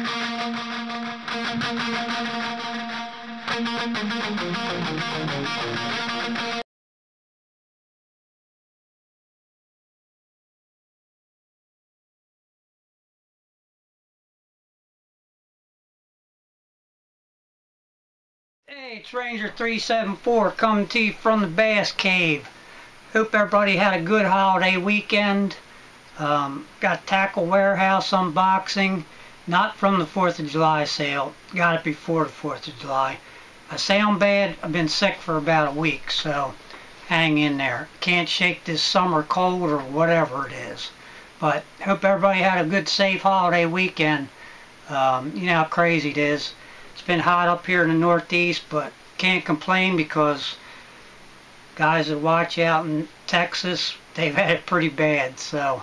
Hey, it's Ranger 374 coming to you from the Bass Cave. Hope everybody had a good holiday weekend. Um, got Tackle Warehouse unboxing, not from the 4th of July sale. Got it before the 4th of July. I sound bad. I've been sick for about a week, so hang in there. Can't shake this summer cold or whatever it is. But hope everybody had a good, safe holiday weekend. Um, you know how crazy it is. It's been hot up here in the Northeast, but can't complain because guys that watch out in Texas, they've had it pretty bad, so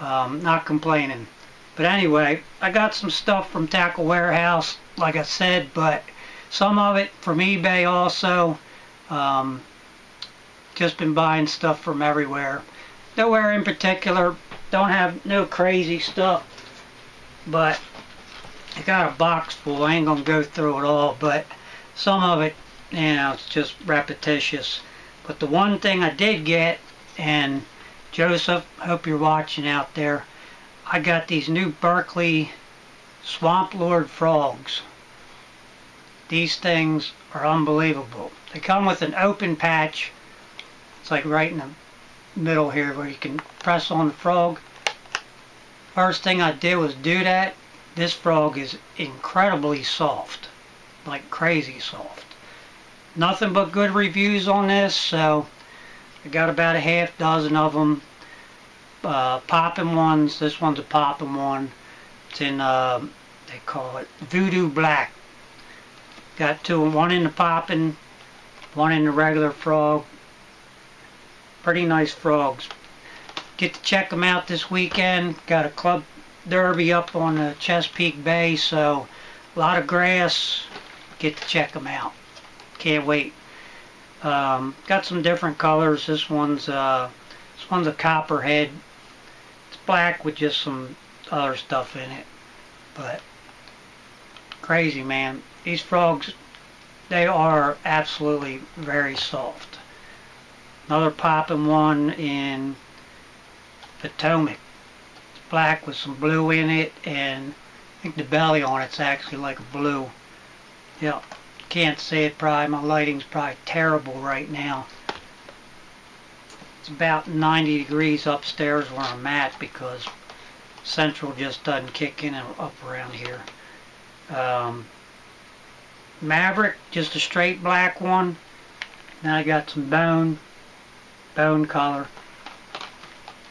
um, not complaining. But anyway, I got some stuff from Tackle Warehouse, like I said, but some of it from eBay also. Um, just been buying stuff from everywhere. Nowhere in particular. Don't have no crazy stuff, but I got a box full. I ain't gonna go through it all, but some of it, you know, it's just repetitious. But the one thing I did get, and Joseph, hope you're watching out there, I got these new Berkley Swamp Lord frogs. These things are unbelievable. They come with an open patch. It's like right in the middle here where you can press on the frog. First thing I did was do that this frog is incredibly soft. Like crazy soft. Nothing but good reviews on this, so I got about a half dozen of them. Uh, popping ones. This one's a popping one. It's in, uh, they call it Voodoo Black. Got two, one in the popping, one in the regular frog. Pretty nice frogs. Get to check them out this weekend. Got a club derby up on the Chesapeake Bay, so a lot of grass. Get to check them out. Can't wait. Um, got some different colors. This one's uh, this one's a copperhead. It's black with just some other stuff in it, but crazy man. These frogs, they are absolutely very soft. Another popping one in Potomac It's black with some blue in it and I think the belly on it's actually like a blue. Yep. Can't see it probably. My lighting's probably terrible right now. It's about 90 degrees upstairs where I'm at because Central just doesn't kick in up around here. Um, Maverick, just a straight black one. Now I got some bone, bone color.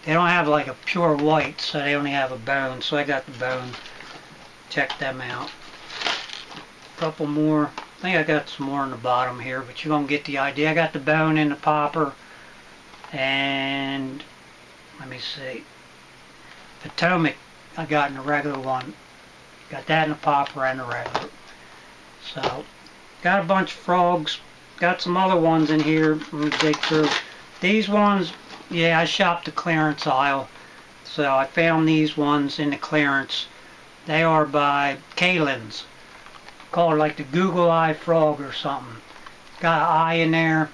They don't have like a pure white, so they only have a bone. So I got the bone. Check them out. A couple more. I think I got some more on the bottom here, but you're going to get the idea. I got the bone in the popper. And, let me see. Potomac, I got in a regular one. Got that in a popper and a regular. So, got a bunch of frogs. Got some other ones in here. Let me dig through. These ones, yeah, I shopped the clearance aisle. So I found these ones in the clearance. They are by Kalins. Called like the Google Eye Frog or something. Got an eye in there.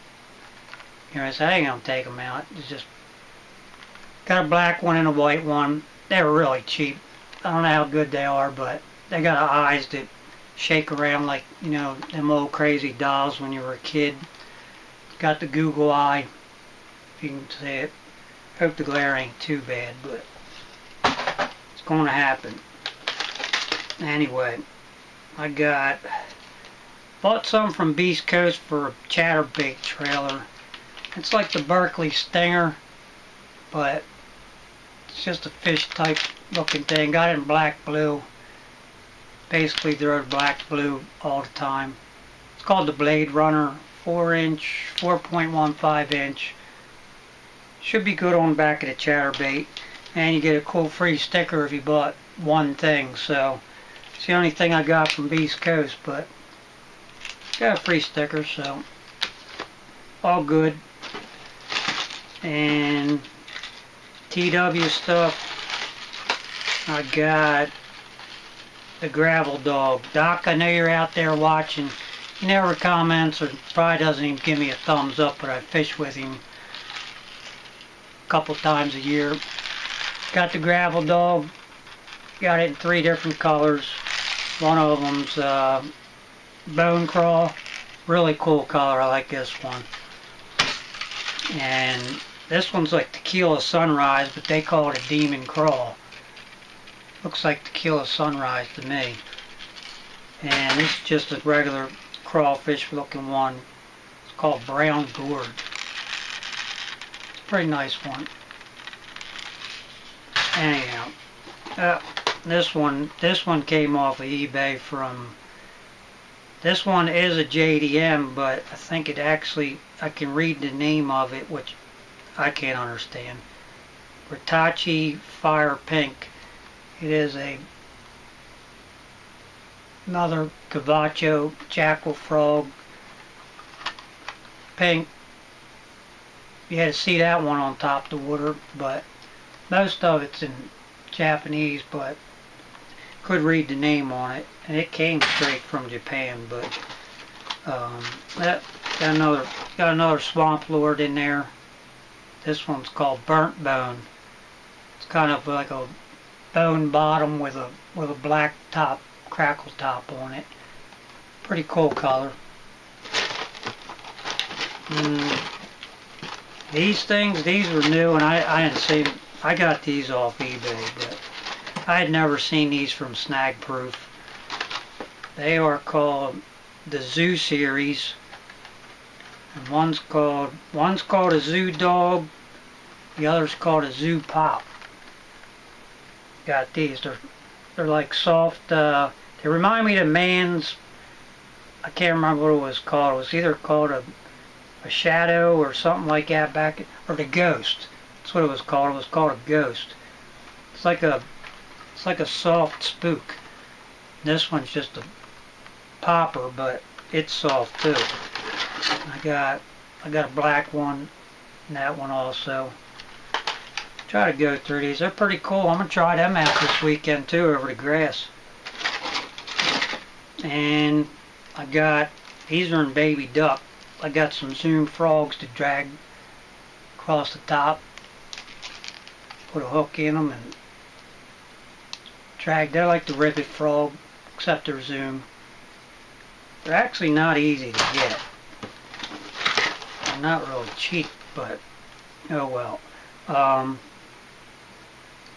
You know, I said, I ain't gonna take them out. It's just got a black one and a white one. They're really cheap. I don't know how good they are, but they got eyes that shake around like, you know, them old crazy dolls when you were a kid. Got the Google Eye if you can see it. Hope the glare ain't too bad, but it's going to happen. Anyway, I got bought some from Beast Coast for a chatterbait trailer. It's like the Berkley Stinger, but it's just a fish type looking thing. Got it in black blue. Basically they're black blue all the time. It's called the Blade Runner 4 inch, 4.15 inch should be good on the back of the chatterbait. And you get a cool free sticker if you bought one thing. So it's the only thing I got from Beast Coast, but got a free sticker, so all good. And TW stuff, I got the gravel dog. Doc, I know you're out there watching. He never comments or probably doesn't even give me a thumbs up, but I fish with him a couple times a year. Got the gravel dog. Got it in three different colors. One of them's uh, bone crawl. Really cool color. I like this one. And this one's like tequila sunrise, but they call it a demon crawl. Looks like tequila sunrise to me. And this is just a regular crawfish looking one. It's called brown gourd. It's a pretty nice one. Anyhow, uh, this one, this one came off of eBay from. This one is a JDM, but I think it actually I can read the name of it, which I can't understand. Ritachi Fire Pink. It is a another Cavacho Jackall Frog Pink. You had to see that one on top of the water, but most of it's in Japanese, but could read the name on it, and it came straight from Japan. But um, that got another got another swamp lord in there. This one's called burnt bone. It's kind of like a bone bottom with a with a black top, crackle top on it. Pretty cool color. Mm, these things, these were new, and I I didn't seen. I got these off eBay, but I had never seen these from Snag Proof. They are called the Zoo series. And one's called one's called a Zoo Dog. The other's called a Zoo Pop. Got these. They're they're like soft. Uh, they remind me of Mann's. I can't remember what it was called. It was either called a a shadow or something like that back or the ghost. That's what it was called. It was called a ghost. It's like a it's like a soft spook. This one's just a popper, but it's soft too. I got I got a black one and that one also. Try to go through these. They're pretty cool. I'm gonna try them out this weekend too over the grass. And I got these are in baby duck. I got some zoom frogs to drag across the top. Put a hook in them and drag. They're like the ribbit frog, except they're zoom. They're actually not easy to get. Not really cheap, but oh well. Um,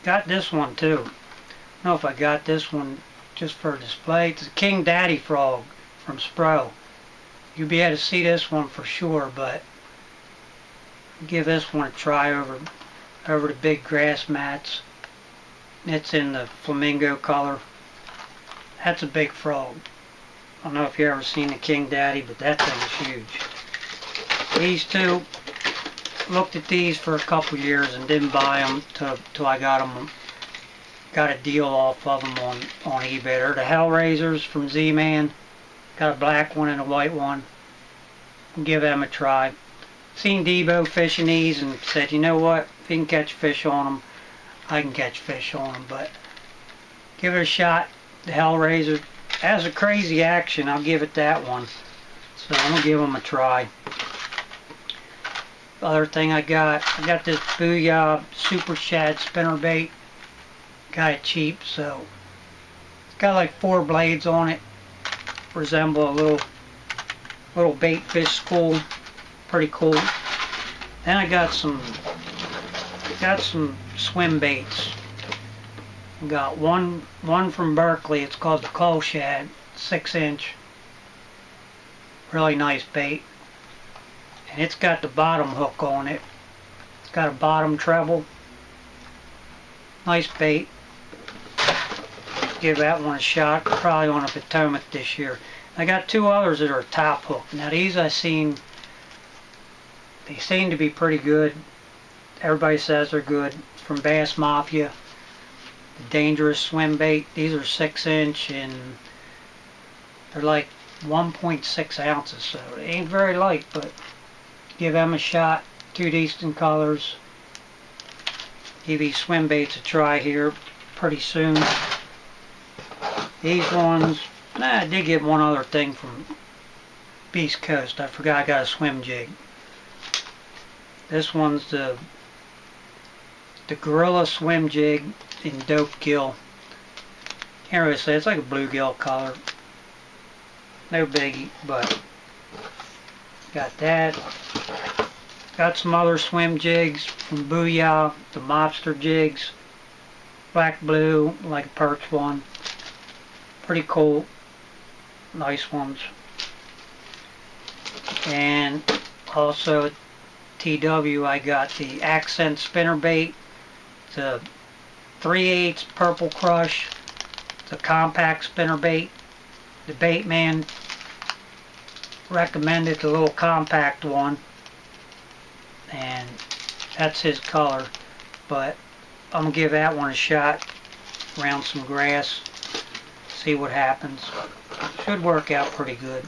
got this one too. I don't know if I got this one just for display. It's a King Daddy frog from Spro. You'll be able to see this one for sure, but give this one a try over over the big grass mats. It's in the flamingo color. That's a big frog. I don't know if you ever seen the King Daddy, but that thing is huge. These two, looked at these for a couple years and didn't buy them till, till I got them, got a deal off of them on, on eBay. They're the HellRaizers from Z-Man. Got a black one and a white one. Give them a try. Seen Debo fishing these and said, you know what, if he can catch fish on them, I can catch fish on them. But give it a shot. The HellRaizer has a crazy action. I'll give it that one. So I'm gonna give them a try. Other thing I got, I got this Booyah Super Shad spinnerbait. Got it cheap, so it's got like four blades on it. Resemble a little little bait fish school. Pretty cool. Then I got some got some swim baits. Got one one from Berkley. It's called the Cull Shad, six inch. Really nice bait. And it's got the bottom hook on it. It's got a bottom treble. Nice bait. Give that one a shot. Probably on a Potomac this year. I got two others that are top hook. Now these I seen they seem to be pretty good. Everybody says they're good. From Bass Mafia the dangerous swim bait. These are six inch and they're like 1.6 ounces, so they ain't very light, but give them a shot. Two decent colors. Give these swim baits a try here pretty soon. These ones, nah, I did get one other thing from Beast Coast. I forgot I got a swim jig. This one's the the Gorilla Swim Jig in Dope Gill. Can't really say, it's like a bluegill color. No biggie, but got that. Got some other swim jigs from Booyah, the Mobster jigs. Black blue, like a perch one. Pretty cool. Nice ones. And also TW I got the Accent spinner bait, the 3 8 Purple Crush, the compact spinner bait. The bait man recommended the little compact one and that's his color but I'm gonna give that one a shot around some grass see what happens. Should work out pretty good.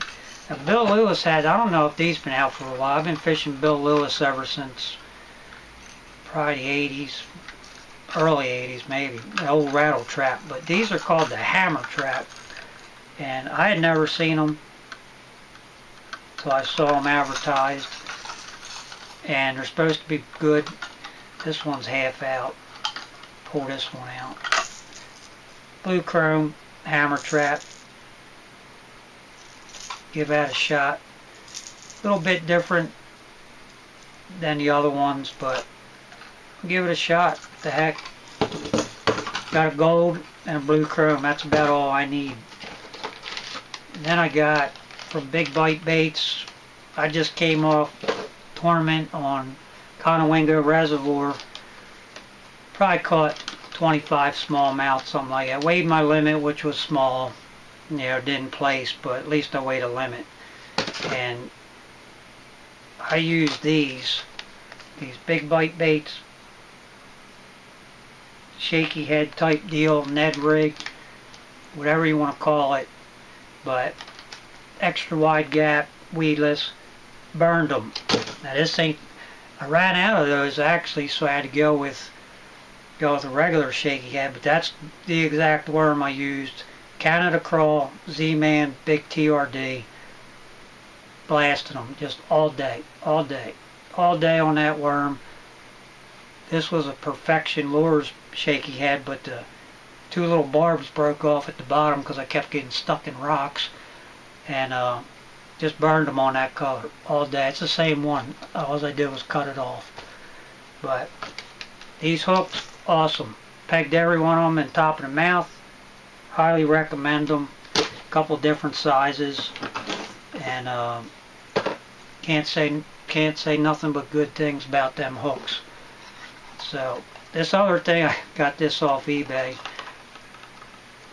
Now, Bill Lewis had I don't know if these been out for a while. I've been fishing Bill Lewis ever since probably the 80s early 80s maybe old rattle trap but these are called the hammer trap and I had never seen them till I saw them advertised and they're supposed to be good. This one's half out. Pull this one out. Blue chrome hammer trap. Give that a shot. A little bit different than the other ones, but give it a shot. What the heck. Got a gold and a blue chrome. That's about all I need. And then I got from Big Bite Baits. I just came off tournament on Conowingo Reservoir. Probably caught 25 smallmouth, something like that. Weighed my limit, which was small. You know, didn't place, but at least I weighed a limit. And I used these, these big bite baits, shaky head type deal, Ned rig, whatever you want to call it. But extra wide gap, weedless, burned them. Now this ain't, I ran out of those actually, so I had to go with, go with a regular shaky head, but that's the exact worm I used. Canada Crawl, Z-Man, Big TRD, blasting them just all day, all day, all day on that worm. This was a Perfection Lures shaky head, but the two little barbs broke off at the bottom because I kept getting stuck in rocks. And uh, just burned them on that color all day. It's the same one. All I did was cut it off. But these hooks, awesome. Pegged every one of them in top of the mouth. Highly recommend them. A couple different sizes. And uh, can't say can't say nothing but good things about them hooks. So this other thing, I got this off eBay.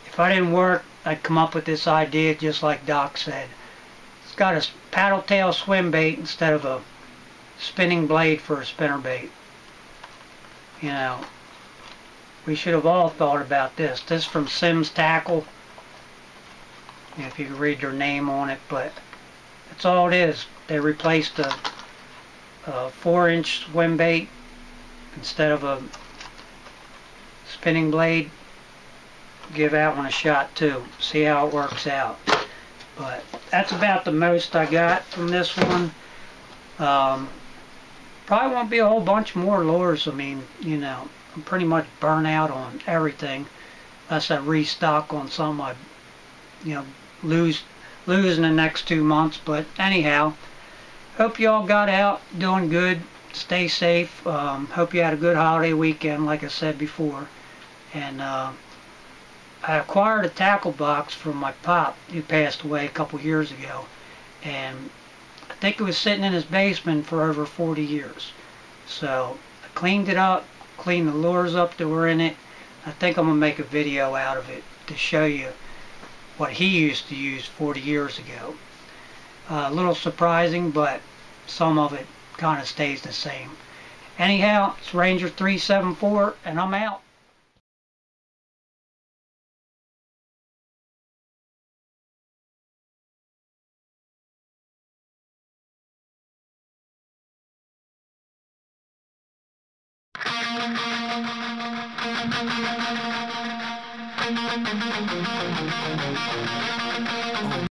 If I didn't work, I'd come up with this idea just like Doc said. Got a paddle tail swim bait instead of a spinning blade for a spinner bait. You know, we should have all thought about this. This from Sims Tackle. If you read their name on it, but that's all it is. They replaced a, a four inch swim bait instead of a spinning blade. Give that one a shot too. See how it works out. But that's about the most I got from this one. Um, probably won't be a whole bunch more lures. I mean, you know, I'm pretty much burnt out on everything. Unless I restock on some I, you know, lose lose in the next two months. But anyhow, hope you all got out doing good. Stay safe. Um, hope you had a good holiday weekend, like I said before. And uh, I acquired a tackle box from my pop who passed away a couple years ago and I think it was sitting in his basement for over 40 years. So I cleaned it up cleaned the lures up that were in it. I think I'm gonna make a video out of it to show you what he used to use 40 years ago. Uh, a little surprising but some of it kind of stays the same. Anyhow it's Ranger 374 and I'm out